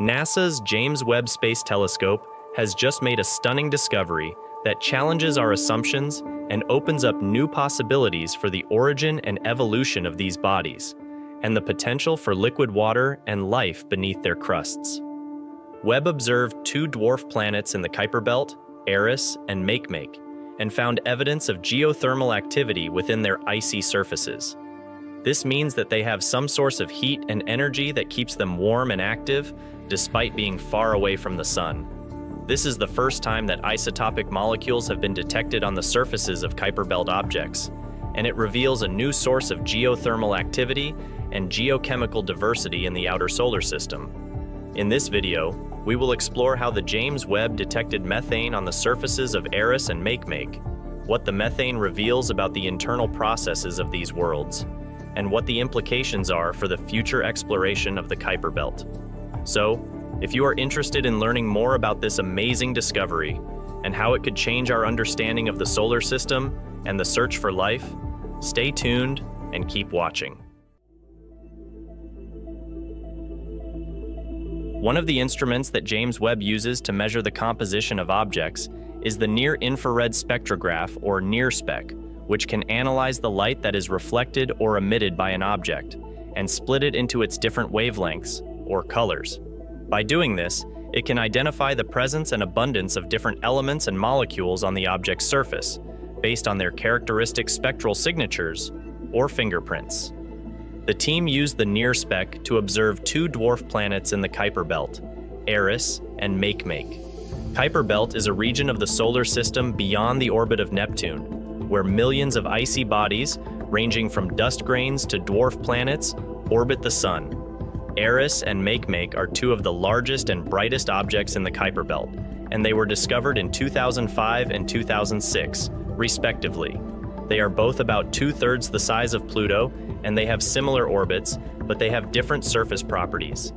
NASA's James Webb Space Telescope has just made a stunning discovery that challenges our assumptions and opens up new possibilities for the origin and evolution of these bodies, and the potential for liquid water and life beneath their crusts. Webb observed two dwarf planets in the Kuiper Belt, Eris and Makemake, and found evidence of geothermal activity within their icy surfaces. This means that they have some source of heat and energy that keeps them warm and active despite being far away from the sun. This is the first time that isotopic molecules have been detected on the surfaces of Kuiper Belt objects, and it reveals a new source of geothermal activity and geochemical diversity in the outer solar system. In this video, we will explore how the James Webb detected methane on the surfaces of Eris and Makemake, what the methane reveals about the internal processes of these worlds, and what the implications are for the future exploration of the Kuiper Belt. So, if you are interested in learning more about this amazing discovery and how it could change our understanding of the solar system and the search for life, stay tuned and keep watching. One of the instruments that James Webb uses to measure the composition of objects is the Near Infrared Spectrograph, or NIRSPEC, which can analyze the light that is reflected or emitted by an object and split it into its different wavelengths, or colors. By doing this, it can identify the presence and abundance of different elements and molecules on the object's surface, based on their characteristic spectral signatures, or fingerprints. The team used the NIRSPEC to observe two dwarf planets in the Kuiper Belt, Eris and Makemake. Kuiper Belt is a region of the solar system beyond the orbit of Neptune, where millions of icy bodies, ranging from dust grains to dwarf planets, orbit the Sun. Eris and Makemake are two of the largest and brightest objects in the Kuiper Belt, and they were discovered in 2005 and 2006, respectively. They are both about two thirds the size of Pluto, and they have similar orbits, but they have different surface properties.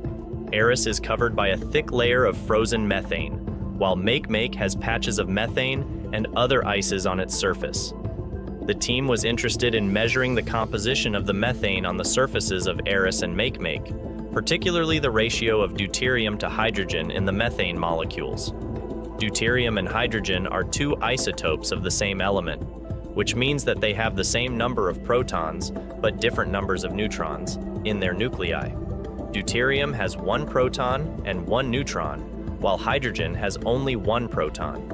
Eris is covered by a thick layer of frozen methane, while Makemake has patches of methane and other ices on its surface. The team was interested in measuring the composition of the methane on the surfaces of Eris and Makemake, particularly the ratio of deuterium to hydrogen in the methane molecules. Deuterium and hydrogen are two isotopes of the same element, which means that they have the same number of protons, but different numbers of neutrons, in their nuclei. Deuterium has one proton and one neutron, while hydrogen has only one proton.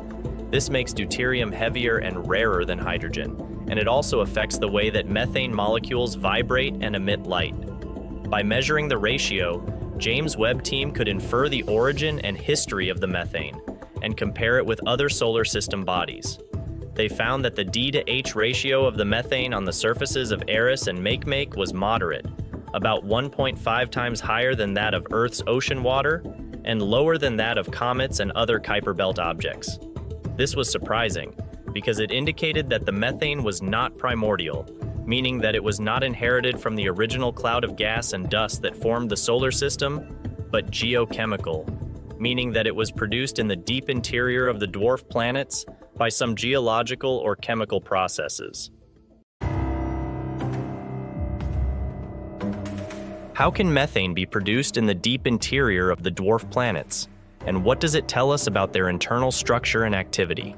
This makes deuterium heavier and rarer than hydrogen, and it also affects the way that methane molecules vibrate and emit light. By measuring the ratio, James Webb team could infer the origin and history of the methane and compare it with other solar system bodies. They found that the D to H ratio of the methane on the surfaces of Eris and Makemake was moderate, about 1.5 times higher than that of Earth's ocean water and lower than that of comets and other Kuiper Belt objects. This was surprising, because it indicated that the methane was not primordial, meaning that it was not inherited from the original cloud of gas and dust that formed the solar system, but geochemical, meaning that it was produced in the deep interior of the dwarf planets by some geological or chemical processes. How can methane be produced in the deep interior of the dwarf planets? and what does it tell us about their internal structure and activity?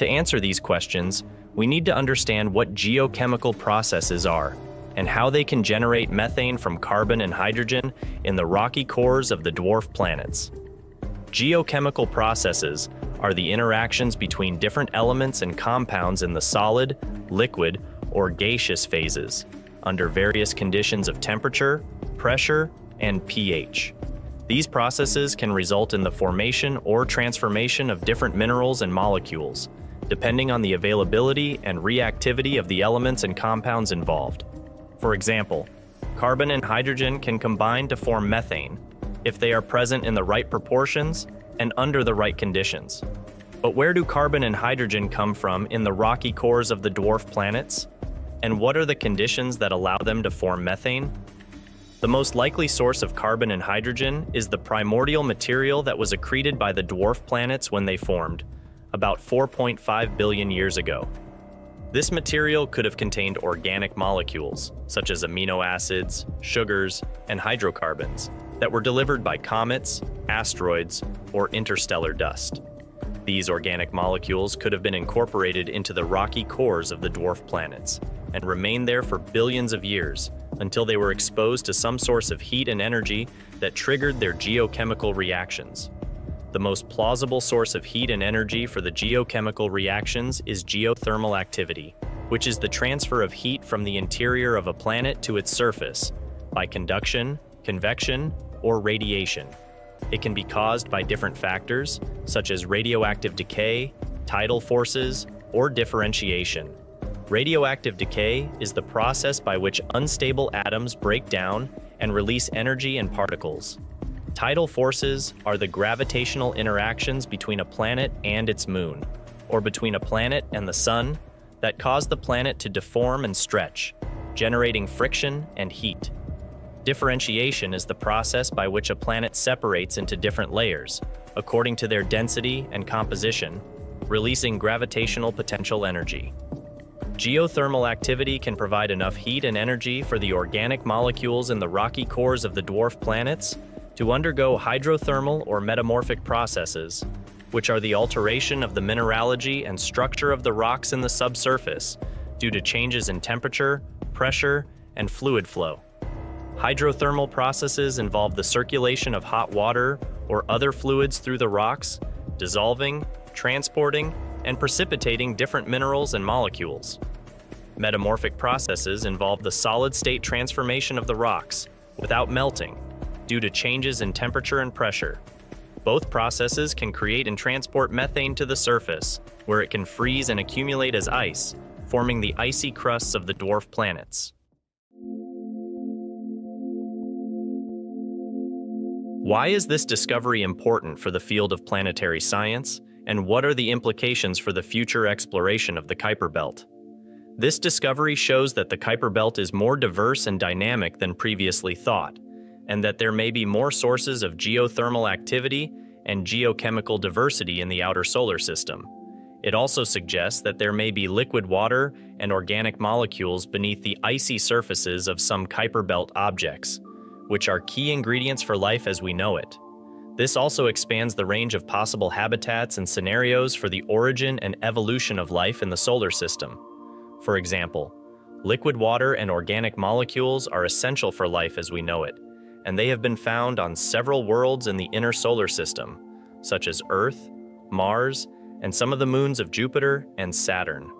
To answer these questions, we need to understand what geochemical processes are and how they can generate methane from carbon and hydrogen in the rocky cores of the dwarf planets. Geochemical processes are the interactions between different elements and compounds in the solid, liquid, or gaseous phases under various conditions of temperature, pressure, and pH. These processes can result in the formation or transformation of different minerals and molecules, depending on the availability and reactivity of the elements and compounds involved. For example, carbon and hydrogen can combine to form methane if they are present in the right proportions and under the right conditions. But where do carbon and hydrogen come from in the rocky cores of the dwarf planets? And what are the conditions that allow them to form methane? The most likely source of carbon and hydrogen is the primordial material that was accreted by the dwarf planets when they formed, about 4.5 billion years ago. This material could have contained organic molecules, such as amino acids, sugars, and hydrocarbons, that were delivered by comets, asteroids, or interstellar dust. These organic molecules could have been incorporated into the rocky cores of the dwarf planets and remained there for billions of years until they were exposed to some source of heat and energy that triggered their geochemical reactions. The most plausible source of heat and energy for the geochemical reactions is geothermal activity, which is the transfer of heat from the interior of a planet to its surface by conduction, convection, or radiation. It can be caused by different factors, such as radioactive decay, tidal forces, or differentiation. Radioactive decay is the process by which unstable atoms break down and release energy and particles. Tidal forces are the gravitational interactions between a planet and its moon, or between a planet and the sun, that cause the planet to deform and stretch, generating friction and heat. Differentiation is the process by which a planet separates into different layers, according to their density and composition, releasing gravitational potential energy. Geothermal activity can provide enough heat and energy for the organic molecules in the rocky cores of the dwarf planets to undergo hydrothermal or metamorphic processes, which are the alteration of the mineralogy and structure of the rocks in the subsurface due to changes in temperature, pressure, and fluid flow. Hydrothermal processes involve the circulation of hot water or other fluids through the rocks, dissolving, transporting, and precipitating different minerals and molecules. Metamorphic processes involve the solid state transformation of the rocks without melting due to changes in temperature and pressure. Both processes can create and transport methane to the surface, where it can freeze and accumulate as ice, forming the icy crusts of the dwarf planets. Why is this discovery important for the field of planetary science, and what are the implications for the future exploration of the Kuiper Belt? This discovery shows that the Kuiper Belt is more diverse and dynamic than previously thought, and that there may be more sources of geothermal activity and geochemical diversity in the outer solar system. It also suggests that there may be liquid water and organic molecules beneath the icy surfaces of some Kuiper Belt objects, which are key ingredients for life as we know it. This also expands the range of possible habitats and scenarios for the origin and evolution of life in the solar system. For example, liquid water and organic molecules are essential for life as we know it, and they have been found on several worlds in the inner solar system, such as Earth, Mars, and some of the moons of Jupiter and Saturn.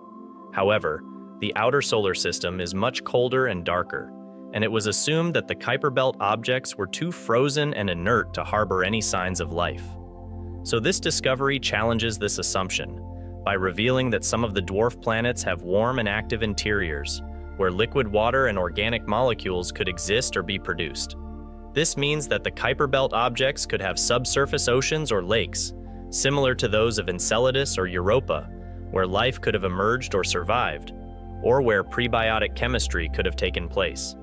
However, the outer solar system is much colder and darker, and it was assumed that the Kuiper Belt objects were too frozen and inert to harbor any signs of life. So this discovery challenges this assumption by revealing that some of the dwarf planets have warm and active interiors, where liquid water and organic molecules could exist or be produced. This means that the Kuiper Belt objects could have subsurface oceans or lakes, similar to those of Enceladus or Europa, where life could have emerged or survived, or where prebiotic chemistry could have taken place.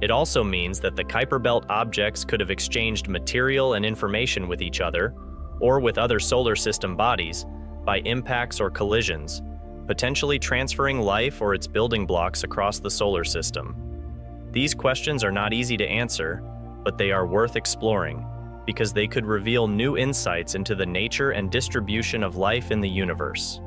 It also means that the Kuiper Belt objects could have exchanged material and information with each other, or with other solar system bodies, by impacts or collisions, potentially transferring life or its building blocks across the solar system. These questions are not easy to answer, but they are worth exploring because they could reveal new insights into the nature and distribution of life in the universe.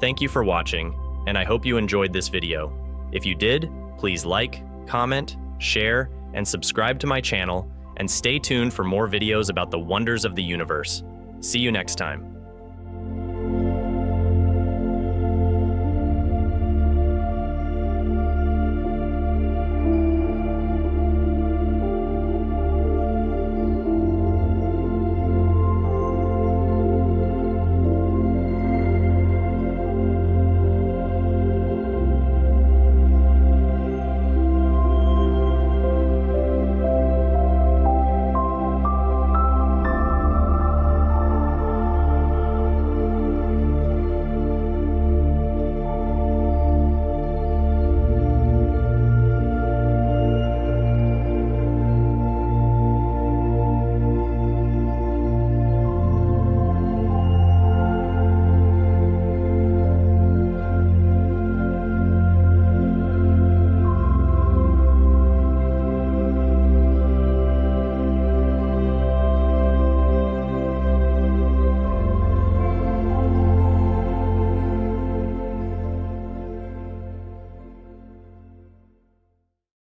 Thank you for watching, and I hope you enjoyed this video. If you did, please like, comment, share, and subscribe to my channel, and stay tuned for more videos about the wonders of the universe. See you next time.